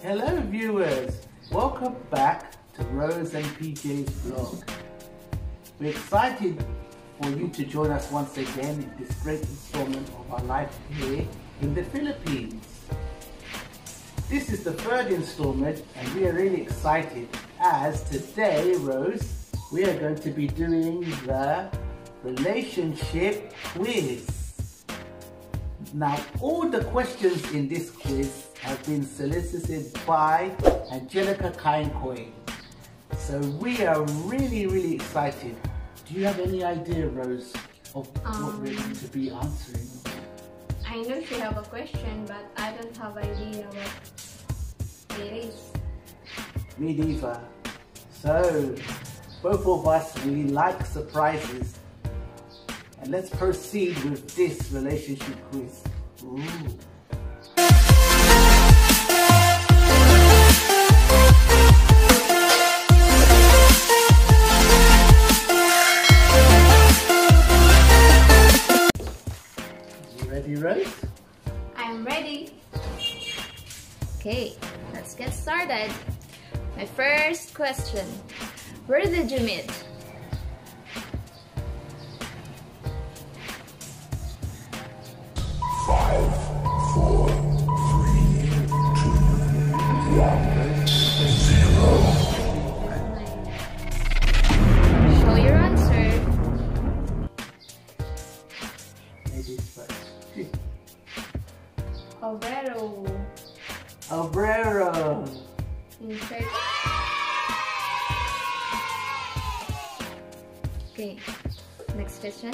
Hello viewers, welcome back to Rose and PJ's vlog. We're excited for you to join us once again in this great installment of our life here in the Philippines. This is the third installment and we are really excited as today, Rose, we are going to be doing the relationship quiz. Now, all the questions in this quiz have been solicited by Angelica Caingcoy. So we are really, really excited. Do you have any idea, Rose, of um, what we're going to be answering? I know she have a question, but I don't have idea what it is. Me neither. So, both of us really like surprises. And let's proceed with this relationship quiz. Ooh. Question. Where did you meet? Five, four, three, two, one. Abrera. Okay, next question.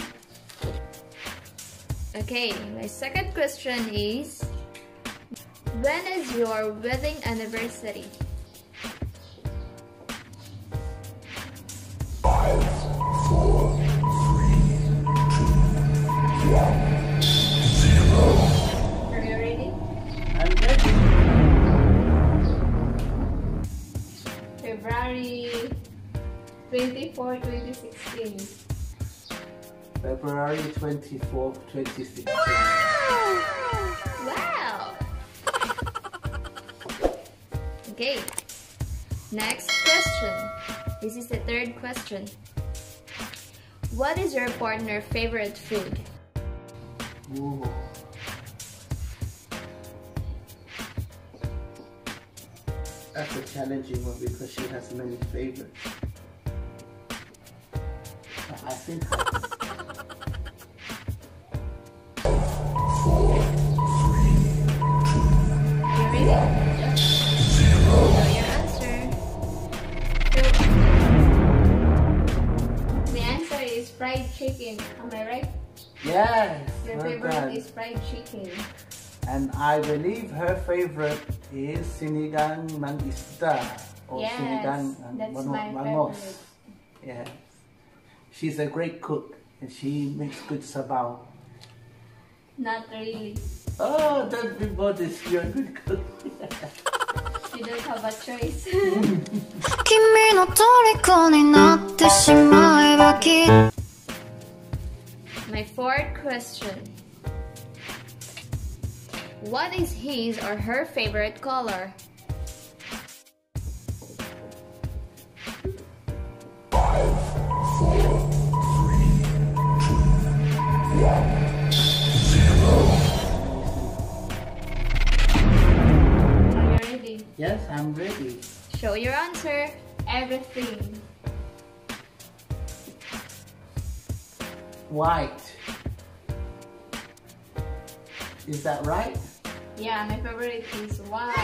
Okay, my second question is When is your wedding anniversary? Five, four, three, two, one. February 24, 2016. February 24, 2016. Wow! wow. okay. Next question. This is the third question. What is your partner favorite food? Ooh. That's a challenging one because she has many favorites. I Four, three, two, one, zero. your answer. The answer is fried chicken. Am I right? Yes. Your favorite is fried chicken. And I believe her favorite is sinigang ng isda or yes, sinigang ng mangos. Yes. She's a great cook and she makes good sabaw. Not really. Oh, don't be modest. You're a good cook. she doesn't have a choice. 君の虜になってしまえばき My fourth question. What is his or her favorite color? Yes, I'm ready. Show your answer. Everything. White. Is that right? Yeah, my favorite is white.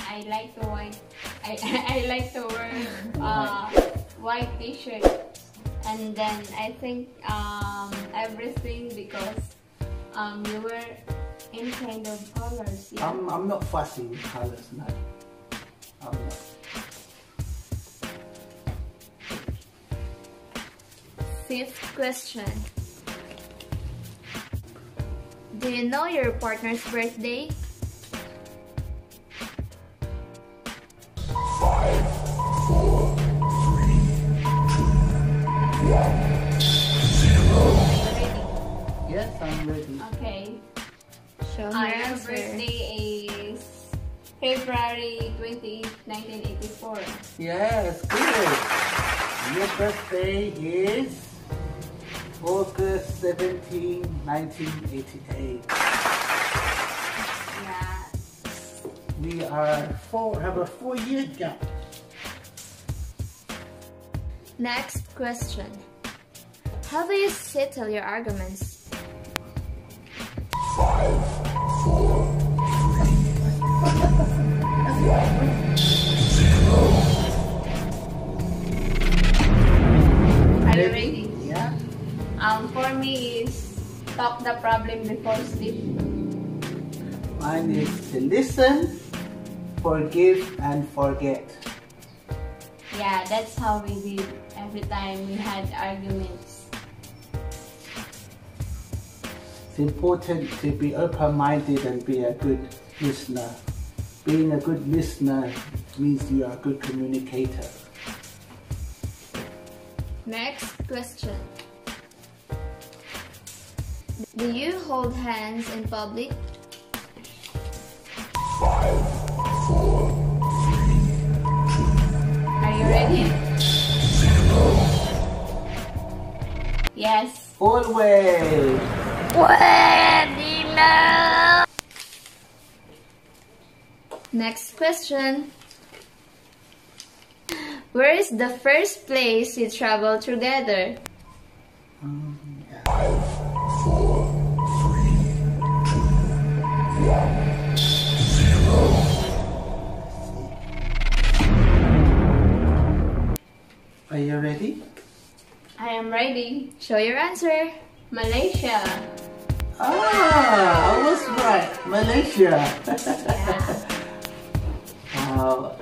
I like the white. I, I like the wear uh, white t-shirt, and then I think um, everything because um, you wear any kind of colors. Yeah? I'm I'm not fussy with colors, no. I'm not. Fifth question. Do you know your partner's birthday? Five, four, three, two, one, zero. Yes, Yes, I'm ready. Okay. Show Uh, your your answer. birthday is February 28, 1984. Yes, good. Your birthday is August 17, 1988. Yeah. We are four, have a four-year gap. Next question. How do you settle your arguments? The problem before sleep. Mine is to listen, forgive, and forget. Yeah, that's how we did every time we had arguments. It's important to be open-minded and be a good listener. Being a good listener means you are a good communicator. Next question. Do you hold hands in public? five, four, Are you ready? Yes. Always. Next question. Where is the first place you traveled together? Are you ready? I am ready. Show your answer. Malaysia. Ah, I was right. Malaysia. wow.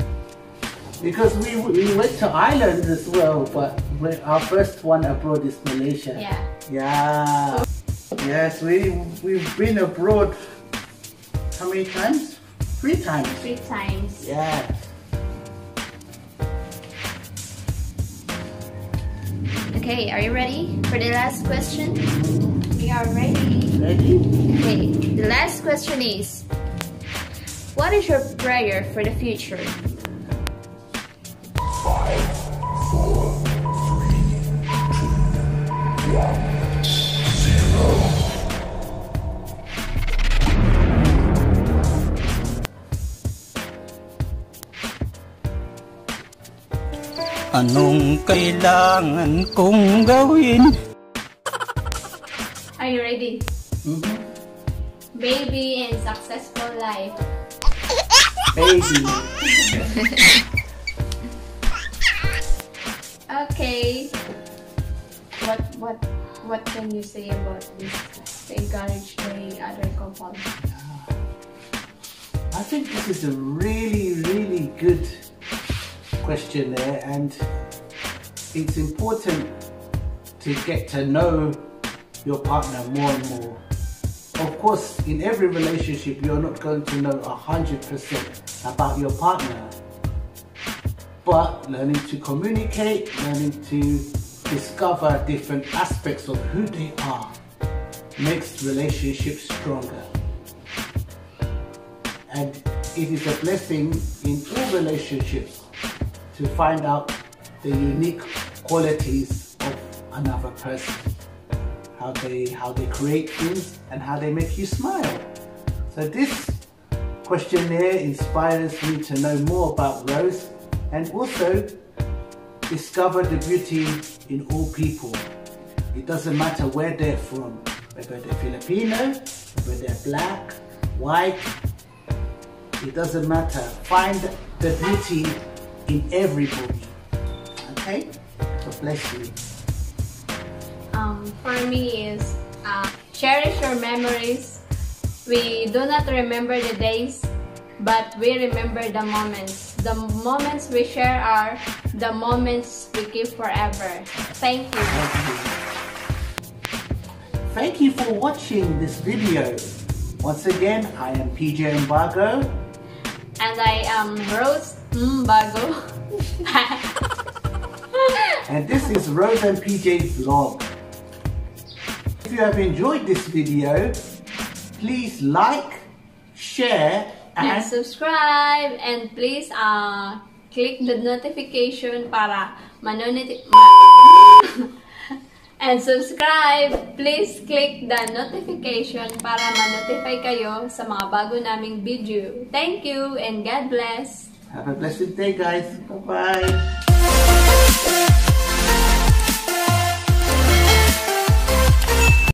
Because we, we went to Ireland as well, but our first one abroad is Malaysia. Yeah. Yeah. Yes, we we've been abroad. How many times? Three times. Three times. Yeah. Okay, are you ready for the last question? We are ready. Ready? Okay, the last question is What is your prayer for the future? five, four, Anong kailangan kong gawin? Are you ready? Mm-hmm. Baby and successful life. Baby. Okay. What what what can you say about this to encourage the other couple? I think this is a really, really good question there, and it's important to get to know your partner more and more. Of course, in every relationship, you're not going to know 100% about your partner, but learning to communicate, learning to discover different aspects of who they are makes relationships stronger. And it is a blessing in all relationships to find out the unique qualities of another person. How they how they create things and how they make you smile. So this questionnaire inspires me to know more about Rose and also discover the beauty in all people. It doesn't matter where they're from, whether they're Filipino, whether they're black, white, it doesn't matter. Find the beauty in every everybody. Okay? So bless you. Um, for me is uh, cherish your memories. We do not remember the days, but we remember the moments. The moments we share are the moments we keep forever. Thank you. Thank you. Thank you for watching this video. Once again, I am PJ Mmbago. And I am Rose Mmbago. And this is Rose and PJ's Vlog. If you have enjoyed this video, please like, share, and and subscribe and please uh, click the notification para manoniti ma- and subscribe please click the notification para ma-notify kayo sa mga bago naming video thank you and God bless have a blessed day, guys. Bye bye.